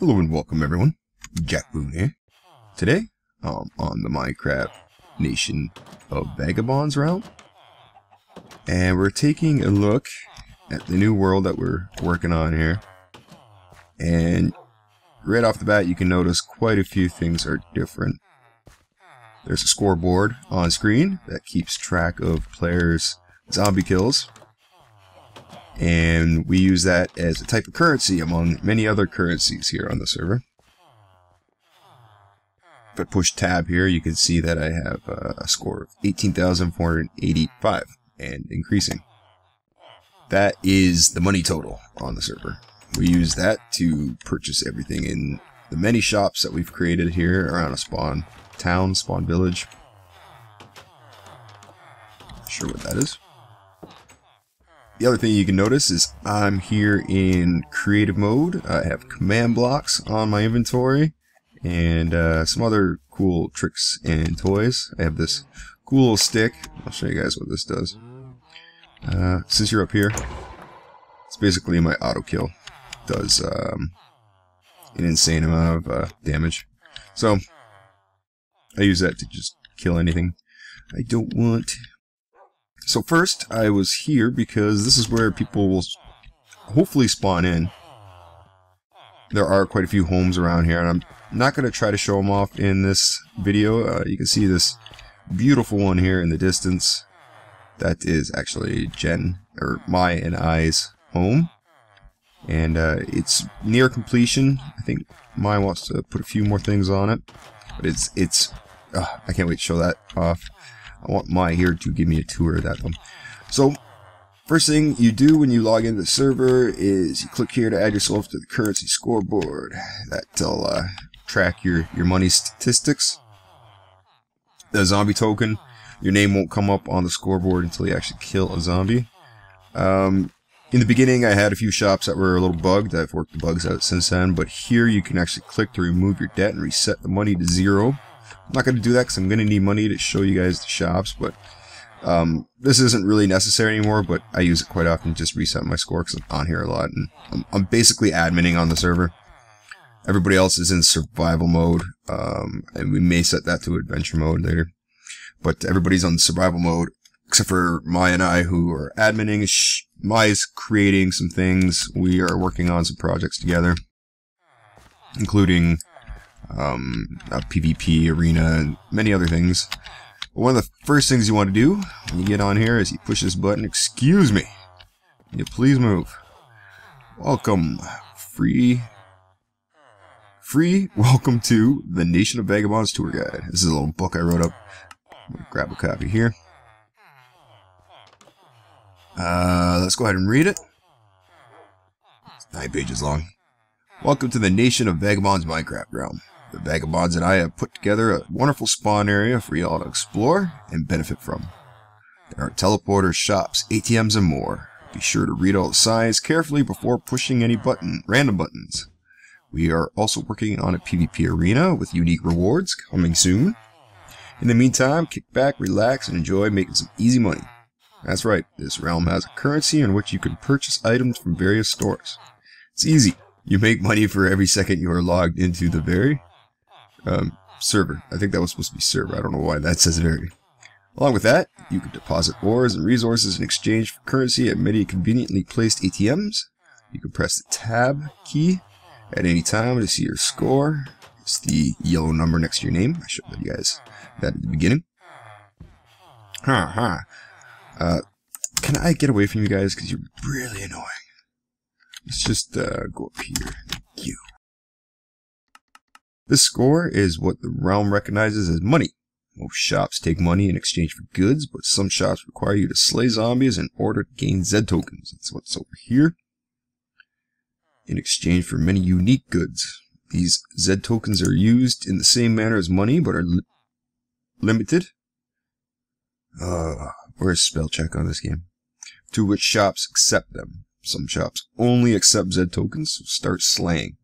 Hello and welcome everyone, Jack Boon here. Today, um, on the Minecraft Nation of Vagabonds realm, and we're taking a look at the new world that we're working on here. And right off the bat, you can notice quite a few things are different. There's a scoreboard on screen that keeps track of players' zombie kills. And we use that as a type of currency among many other currencies here on the server. If I push tab here, you can see that I have uh, a score of 18,485 and increasing. That is the money total on the server. We use that to purchase everything in the many shops that we've created here around a spawn town, spawn village. Sure what that is. The other thing you can notice is I'm here in creative mode. I have command blocks on my inventory and uh, some other cool tricks and toys. I have this cool little stick. I'll show you guys what this does. Uh, since you're up here, it's basically my auto kill. Does um, an insane amount of uh, damage. So I use that to just kill anything I don't want. So first, I was here because this is where people will hopefully spawn in. There are quite a few homes around here, and I'm not going to try to show them off in this video. Uh, you can see this beautiful one here in the distance. That is actually Jen, or Mai and I's home. And uh, it's near completion. I think mine wants to put a few more things on it. But it's, it's, uh, I can't wait to show that off. I want Mai here to give me a tour of that one. So, first thing you do when you log into the server is you click here to add yourself to the currency scoreboard. That'll uh, track your, your money statistics. The zombie token, your name won't come up on the scoreboard until you actually kill a zombie. Um, in the beginning, I had a few shops that were a little bugged. I've worked the bugs out since then, but here you can actually click to remove your debt and reset the money to zero. I'm not going to do that because I'm going to need money to show you guys the shops, but um, this isn't really necessary anymore, but I use it quite often just reset my score because I'm on here a lot, and I'm, I'm, basically adminning on the server. Everybody else is in survival mode, um, and we may set that to adventure mode later. But everybody's on survival mode, except for Mai and I, who are adminning. Mai's creating some things. We are working on some projects together, including um, a PvP arena, and many other things. But one of the first things you want to do when you get on here is you push this button, excuse me, you please move. Welcome, free, free, welcome to the Nation of Vagabonds Tour Guide. This is a little book I wrote up. grab a copy here. Uh, let's go ahead and read it. It's nine pages long. Welcome to the Nation of Vagabonds Minecraft realm. The Vagabonds and I have put together a wonderful spawn area for y'all to explore and benefit from. There are teleporters, shops, ATMs, and more. Be sure to read all the signs carefully before pushing any button, random buttons. We are also working on a PvP arena with unique rewards coming soon. In the meantime, kick back, relax, and enjoy making some easy money. That's right, this realm has a currency in which you can purchase items from various stores. It's easy. You make money for every second you are logged into the very um, server. I think that was supposed to be server. I don't know why that says very. Along with that, you can deposit ores and resources in exchange for currency at many conveniently placed ATMs. You can press the tab key at any time to see your score. It's the yellow number next to your name. I showed you guys that at the beginning. Ha huh, ha. Huh. Uh, can I get away from you guys? Because you're really annoying. Let's just uh, go up here. Thank you. This score is what the realm recognizes as money. Most shops take money in exchange for goods, but some shops require you to slay zombies in order to gain Z tokens. That's what's over here. In exchange for many unique goods. These Z tokens are used in the same manner as money, but are li limited. Uh, where's spell check on this game? To which shops accept them. Some shops only accept Z tokens, so start slaying.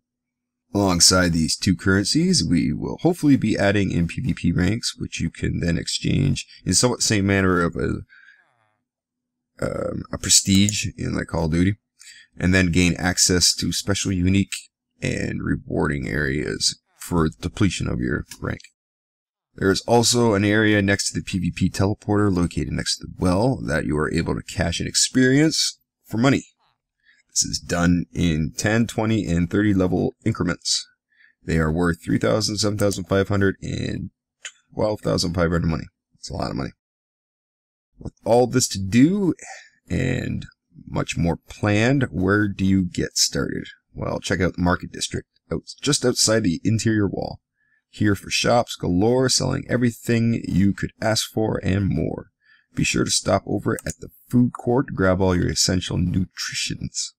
Alongside these two currencies, we will hopefully be adding in PvP ranks, which you can then exchange in somewhat same manner of a, um, a prestige in like Call of Duty, and then gain access to special unique and rewarding areas for depletion of your rank. There is also an area next to the PvP teleporter located next to the well that you are able to cash in experience for money. This is done in 10, 20, and 30 level increments. They are worth 3,000, 7,500, and 12,500 money. That's a lot of money. With all this to do and much more planned, where do you get started? Well, check out the market district, out, just outside the interior wall. Here for shops galore, selling everything you could ask for and more. Be sure to stop over at the food court to grab all your essential nutritions.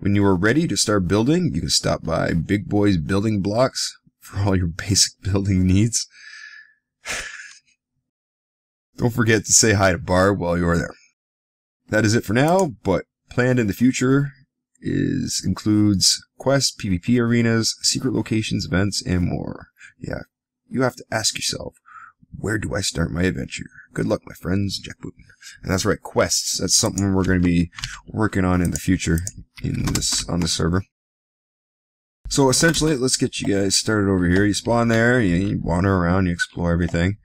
When you are ready to start building, you can stop by Big Boy's Building Blocks for all your basic building needs. Don't forget to say hi to Barb while you are there. That is it for now, but planned in the future is includes quests, PvP arenas, secret locations, events, and more. Yeah, you have to ask yourself, where do I start my adventure? Good luck, my friends, Jack Booten. And that's right, quests. That's something we're going to be working on in the future in this on the server. So essentially, let's get you guys started over here. You spawn there, you, wander around, you explore everything.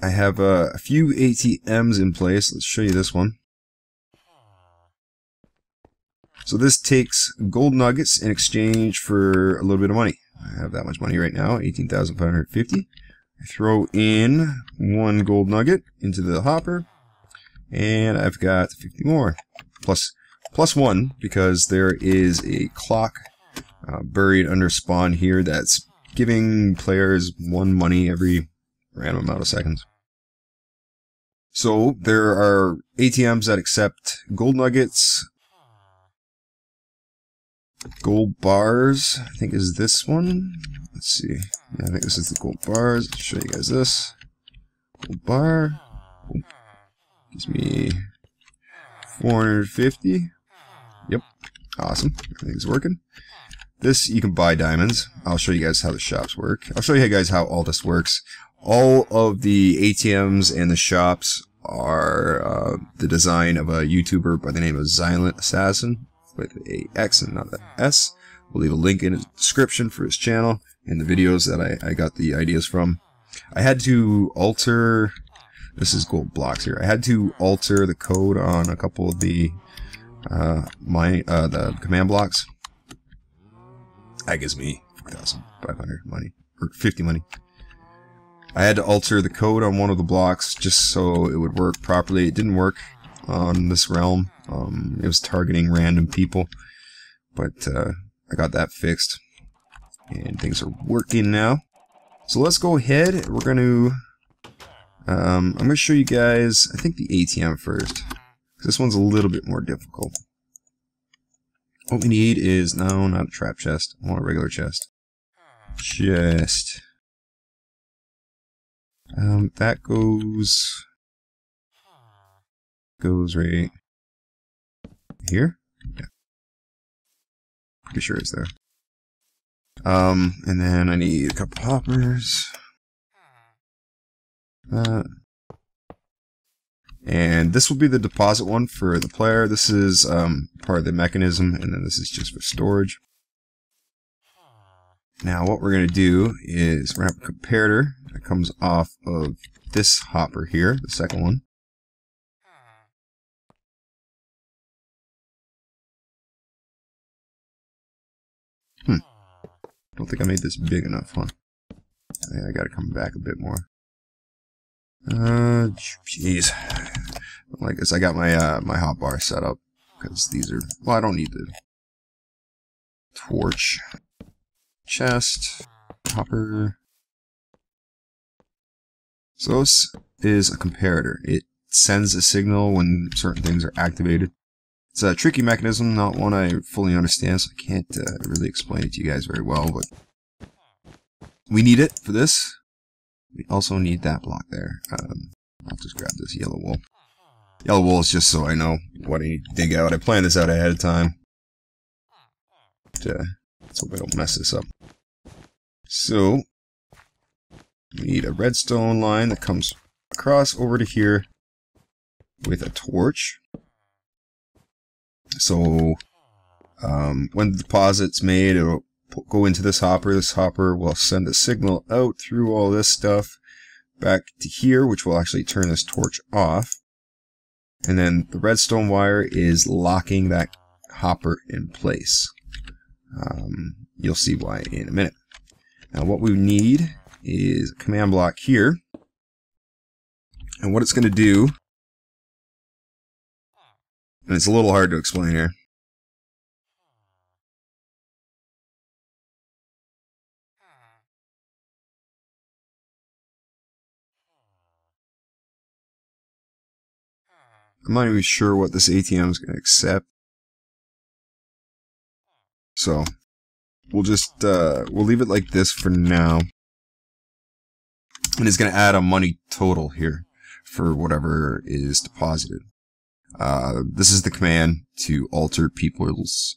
I have uh, a few ATMs in place. Let's show you this one. So this takes gold nuggets in exchange for a little bit of money. I have that much money right now, 18,550. Throw in one gold nugget into the hopper, and I've got 50 more. Plus, plus one, because there is a clock uh, buried under spawn here that's giving players one money every random amount of seconds. So there are ATMs that accept gold nuggets, gold bars, I think is this one. Let's see. Yeah, I think this is the gold bars. I'll show you guys this. Gold bar. Gives me 450. Yep. Awesome. Everything's working. This, you can buy diamonds. I'll show you guys how the shops work. I'll show you guys how all this works. All of the ATMs and the shops are uh, the design of a YouTuber by the name of Xilent Assassin with a X and not an S. We'll leave a link in the description for his channel and the videos that I, I got the ideas from. I had to alter, this is gold blocks here, I had to alter the code on a couple of the, uh, my, uh, the command blocks. That gives me 4,500 money, or 50 money. I had to alter the code on one of the blocks just so it would work properly. It didn't work on this realm. Um, it was targeting random people, but uh, I got that fixed, and things are working now. So let's go ahead. We're going to. Um, I'm going to show you guys. I think the ATM first. This one's a little bit more difficult. What we need is no, not a trap chest. I want a regular chest. Chest. Um, that goes goes right here. Yeah. Pretty sure it's there. Um, and then I need a couple hoppers. Uh, and this will be the deposit one for the player. This is um, part of the mechanism, and then this is just for storage. Now what we're going to do is we're going to have a comparator that comes off of this hopper here, the second one. Hmm. Don't think I made this big enough, huh? I gotta come back a bit more. Uh, jeez. Like this, I got my uh, my hotbar set up because these are. Well, I don't need the torch, chest, hopper. So this is a comparator. It sends a signal when certain things are activated. It's a tricky mechanism, not one I fully understand, so I can't uh, really explain it to you guys very well, but we need it for this. We also need that block there. Um, I'll just grab this yellow wool. Yellow wool is just so I know what I need to dig out. I planned this out ahead of time. But, uh, let's hope I don't mess this up. So, we need a redstone line that comes across over to here with a torch. So Um, when the deposit's made, it'll go into this hopper. This hopper will send a signal out through all this stuff back to here, which will actually turn this torch off. And then the redstone wire is locking that hopper in place. Um, you'll see why in a minute. Now what we need is a command block here. And what it's going to do, and it's a little hard to explain here, I'm not even sure what this ATM is going to accept. So, we'll just, uh, we'll leave it like this for now. And it's going to add a money total here for whatever is deposited. Uh, this is the command to alter people's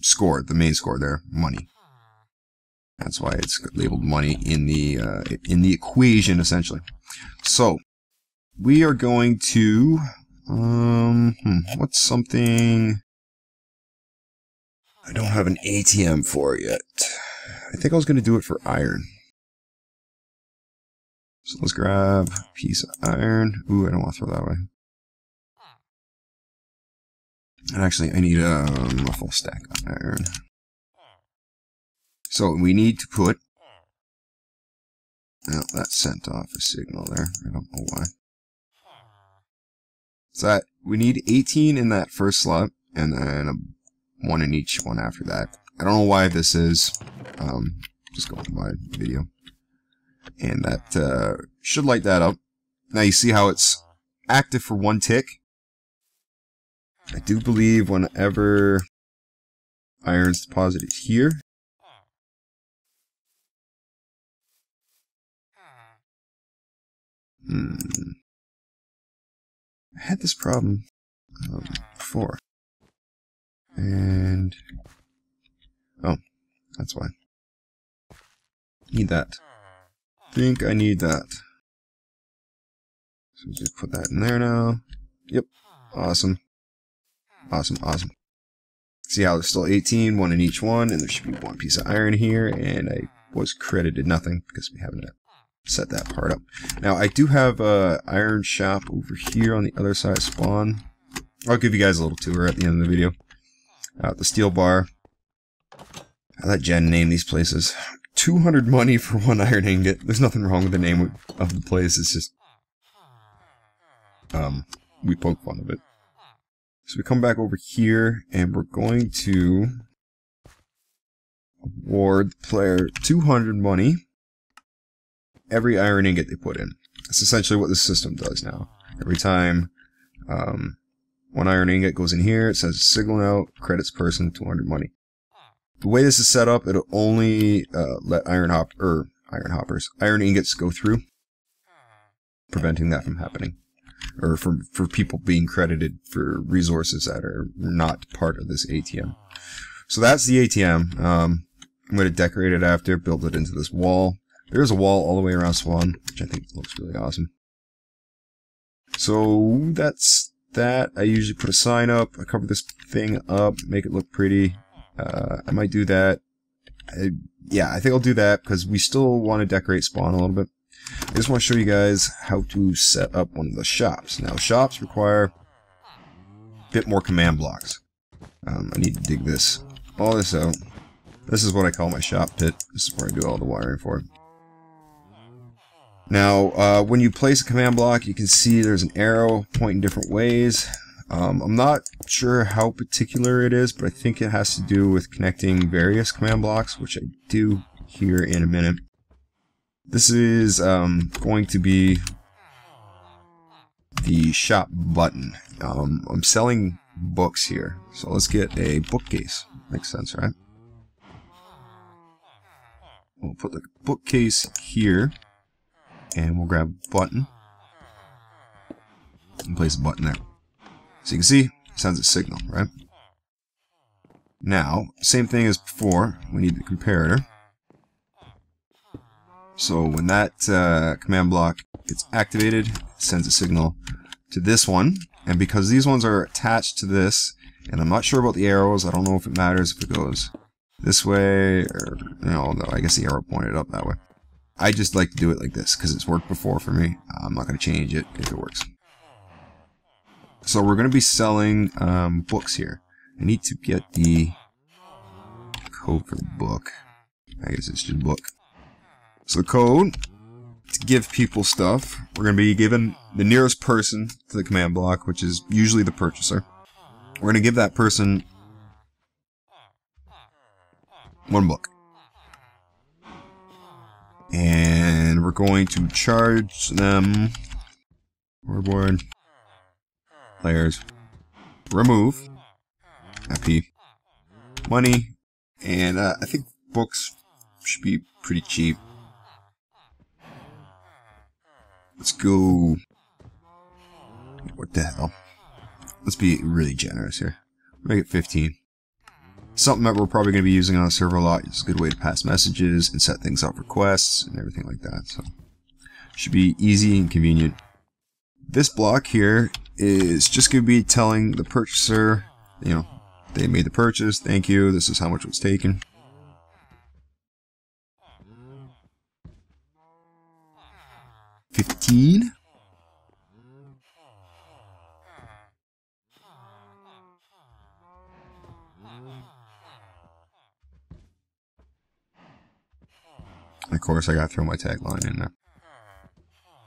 score, the main score there, money. That's why it's labeled money in the, uh, in the equation, essentially. So, we are going to, um, hmm, what's something I don't have an ATM for yet. I think I was going to do it for iron. So let's grab a piece of iron. Ooh, I don't want to throw that away. And actually, I need um, a full stack of iron. So we need to put... Oh, that sent off a signal there. I don't know why. So we need 18 in that first slot, and then one in each one after that. I don't know why this is. Um, just go with my video. And that uh, should light that up. Now you see how it's active for one tick. I do believe whenever iron's deposited here, Hmm. I had this problem um, before. And... Oh, that's why. Need that. Think I need that. So just put that in there now. Yep. Awesome. Awesome, awesome. See how there's still 18, one in each one, and there should be one piece of iron here, and I was credited nothing because we haven't set that part up. Now, I do have a iron shop over here on the other side of spawn. I'll give you guys a little tour at the end of the video. Uh, the steel bar. I let Jen name these places. 200 money for one iron ingot. There's nothing wrong with the name of the place. It's just... Um, we poke fun of it. So we come back over here, and we're going to award the player 200 money every iron ingot they put in. That's essentially what the system does now. Every time um, one iron ingot goes in here, it sends a signal out, credits person 200 money. The way this is set up, it'll only uh, let iron hop or er, iron hoppers, iron ingots go through, preventing that from happening, or for for people being credited for resources that are not part of this ATM. So that's the ATM. Um, I'm going to decorate it after, build it into this wall. There's a wall all the way around Spawn, which I think looks really awesome. So that's that. I usually put a sign up. I cover this thing up, make it look pretty. Uh, I might do that. I, yeah, I think I'll do that because we still want to decorate Spawn a little bit. I just want to show you guys how to set up one of the shops. Now, shops require a bit more command blocks. Um, I need to dig this, all this out. This is what I call my shop pit. This is where I do all the wiring for it. Now, uh, when you place a command block, you can see there's an arrow pointing different ways. Um, I'm not sure how particular it is, but I think it has to do with connecting various command blocks, which I do here in a minute. This is um, going to be the shop button. Um, I'm selling books here, so let's get a bookcase. Makes sense, right? We'll put the bookcase here and we'll grab button and place a button there. So you can see, it sends a signal, right? Now, same thing as before, we need the comparator. So when that uh, command block gets activated, sends a signal to this one, and because these ones are attached to this, And I'm not sure about the arrows. I don't know if it matters if it goes this way or, you know, no, I guess the arrow pointed up that way. I just like to do it like this because it's worked before for me. I'm not going to change it if it works. So we're going to be selling um, books here. I need to get the code for the book. I guess it's just book. So the code to give people stuff, we're going to be given the nearest person to the command block, which is usually the purchaser. We're going to give that person one book. And we're going to charge them board players remove happy money and uh, I think books should be pretty cheap let's go. What the hell? Let's be really generous here. Make it 15 something that we're probably going to be using on a server a lot it's a good way to pass messages and set things up for quests and everything like that so. Should be easy and convenient. This block here is just going to be telling the purchaser, you know, they made the purchase, thank you, this is how much was taken. Fifteen? Of course, I gotta throw my tagline in there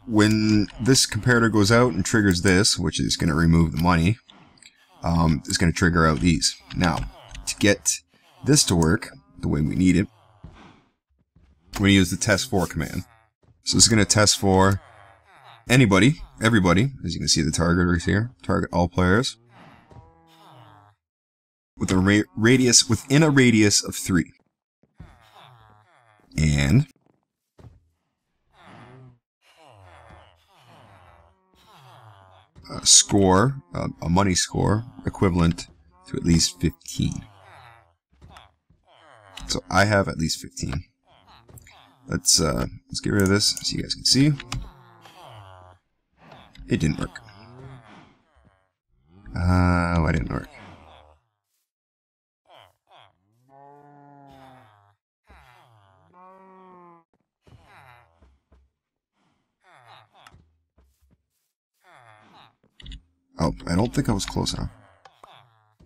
when this comparator goes out and triggers this, which is going to remove the money, um, it's going to trigger out these. Now, to get this to work the way we need it, we're going to use the test for command. So this is going to test for anybody, everybody, as you can see the target right here, target all players, with a ra radius, within a radius of 3. And a score, a, a money score, equivalent to at least 15. So I have at least 15. Let's uh, let's get rid of this so you guys can see. It didn't work. Uh, why didn't work? Oh, I don't think I was close enough.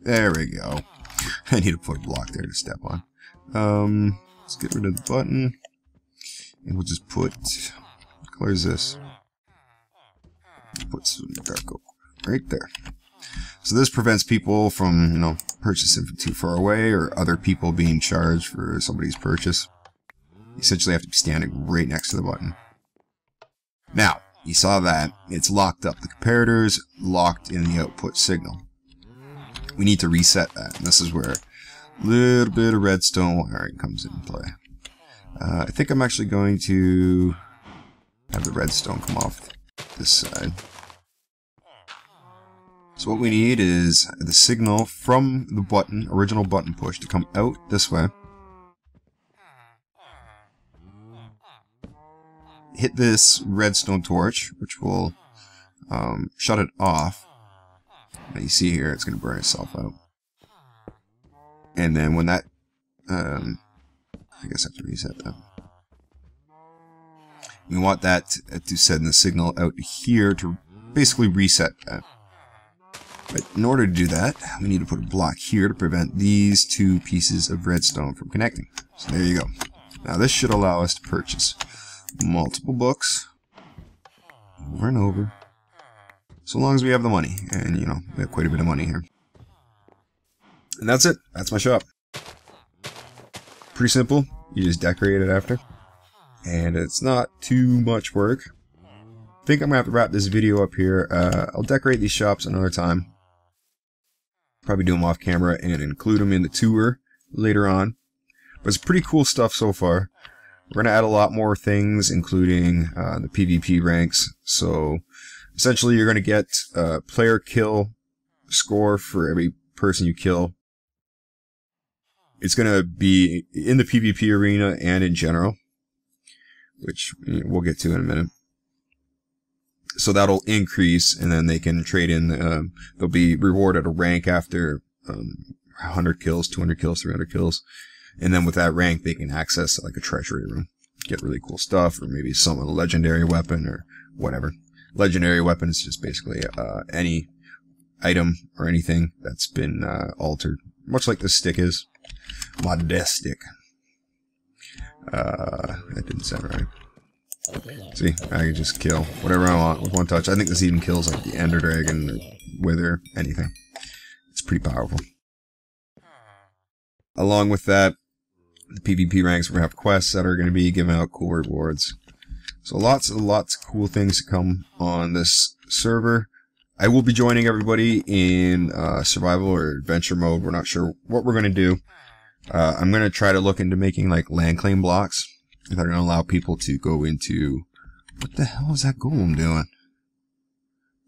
There we go. I need to put a block there to step on. Um, let's get rid of the button. And we'll just put... What color is this? Put some dark oak right there. So this prevents people from, you know, purchasing from too far away or other people being charged for somebody's purchase. You essentially have to be standing right next to the button. Now, you saw that. It's locked up. The comparator's locked in the output signal. We need to reset that. And this is where a little bit of redstone wiring comes into play. Uh, I think I'm actually going to have the redstone come off this side. So what we need is the signal from the button, original button push, to come out this way. hit this redstone torch, which will um, shut it off. Now you see here, it's going to burn itself out. And then when that, um, I guess I have to reset that. We want that to uh, send the signal out here to basically reset that. But in order to do that, we need to put a block here to prevent these two pieces of redstone from connecting. So there you go. Now this should allow us to purchase multiple books over and over. So long as we have the money. And, you know, we have quite a bit of money here. And that's it. That's my shop. Pretty simple. You just decorate it after. And it's not too much work. I think I'm going to have to wrap this video up here. Uh, I'll decorate these shops another time. Probably do them off camera and include them in the tour later on. But it's pretty cool stuff so far. We're going to add a lot more things, including uh, the PvP ranks. So essentially, you're going to get a player kill score for every person you kill. It's going to be in the PvP arena and in general, which we'll get to in a minute. So that'll increase, and then they can trade in. Uh, they'll be rewarded a rank after um, 100 kills, 200 kills, 300 kills. And then with that rank, they can access like a treasury room, get really cool stuff, or maybe a legendary weapon or whatever. Legendary weapon is just basically uh, any item or anything that's been uh, altered, much like this stick is. Stick. Uh, that didn't sound right. See, I can just kill whatever I want with one touch. I think this even kills like the Ender Dragon, or Wither, anything. It's pretty powerful. Along with that, the PvP ranks we have quests that are going to be giving out cool rewards. So lots and lots of cool things to come on this server. I will be joining everybody in uh, survival or adventure mode. We're not sure what we're going to do. Uh, I'm going to try to look into making like land claim blocks that are going to allow people to go into... What the hell is that golem doing?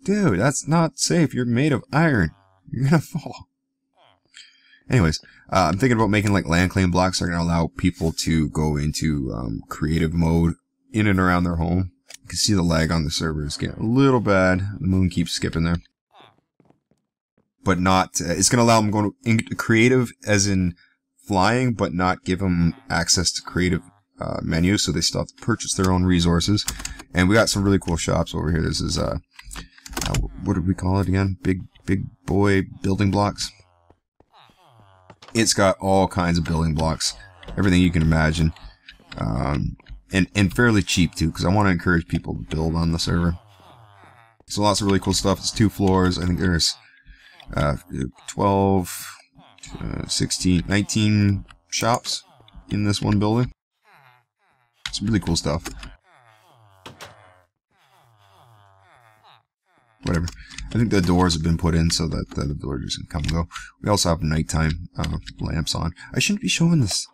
Dude, that's not safe. You're made of iron. You're going to fall. Anyways, uh, I'm thinking about making like land claim blocks that are going to allow people to go into um, creative mode in and around their home. You can see the lag on the server is getting a little bad. The moon keeps skipping there. But not, uh, it's going to allow them going into creative as in flying, but not give them access to creative uh, menus, so they still have to purchase their own resources. And we got some really cool shops over here. This is, uh, uh what did we call it again? Big, big boy building blocks. It's got all kinds of building blocks, everything you can imagine. Um, and, and fairly cheap too, because I want to encourage people to build on the server. So lots of really cool stuff. It's two floors. I think there's uh, 12, uh, 16, 19 shops in this one building. Some really cool stuff. Whatever. I think the doors have been put in so that the villagers can come and go. We also have nighttime uh, lamps on. I shouldn't be showing this.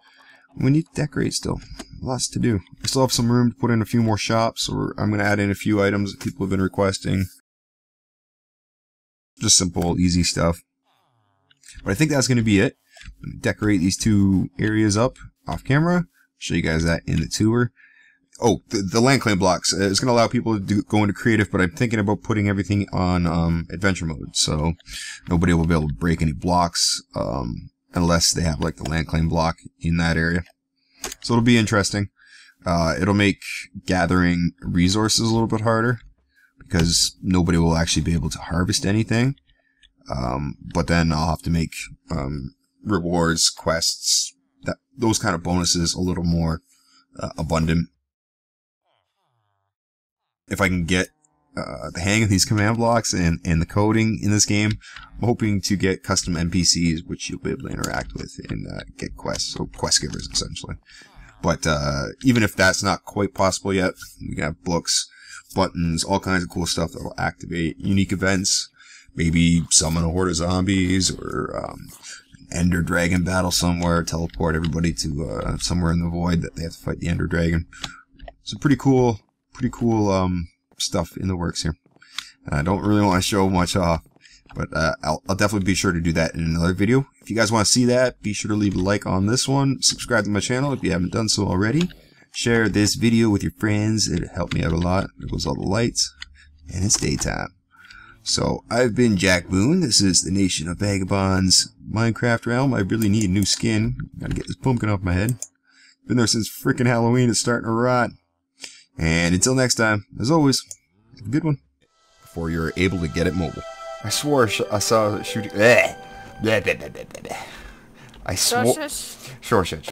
We need to decorate still. Lots to do. I still have some room to put in a few more shops, or I'm going to add in a few items that people have been requesting. Just simple, easy stuff. But I think that's going to be it. decorate these two areas up off camera. Show you guys that in the tour. Oh, the, the land claim blocks. Uh, it's going to allow people to do, go into creative, but I'm thinking about putting everything on um, adventure mode. So nobody will be able to break any blocks um, unless they have like the land claim block in that area. So it'll be interesting. Uh, it'll make gathering resources a little bit harder because nobody will actually be able to harvest anything. Um, but then I'll have to make um, rewards, quests, that those kind of bonuses a little more uh, abundant. If I can get uh, the hang of these command blocks and, and the coding in this game, I'm hoping to get custom NPCs which you'll be able to interact with and uh, get quests, so quest givers essentially. But uh, even if that's not quite possible yet, we have books, buttons, all kinds of cool stuff that will activate unique events maybe summon a horde of zombies or um, Ender Dragon battle somewhere, teleport everybody to uh, somewhere in the void that they have to fight the Ender Dragon. So pretty cool, pretty cool um, stuff in the works here. And I don't really want to show much off, but uh, I'll, I'll definitely be sure to do that in another video. If you guys want to see that, be sure to leave a like on this one. Subscribe to my channel if you haven't done so already. Share this video with your friends. It helped me out a lot. There goes all the lights. And it's daytime. So, I've been Jack Boon. This is the Nation of Vagabonds Minecraft realm. I really need a new skin. Gotta get this pumpkin off my head. Been there since freaking Halloween. It's starting to rot. And until next time, as always, have a good one. Before you're able to get it mobile. I swore I saw shooting. I swore. Sure, shit.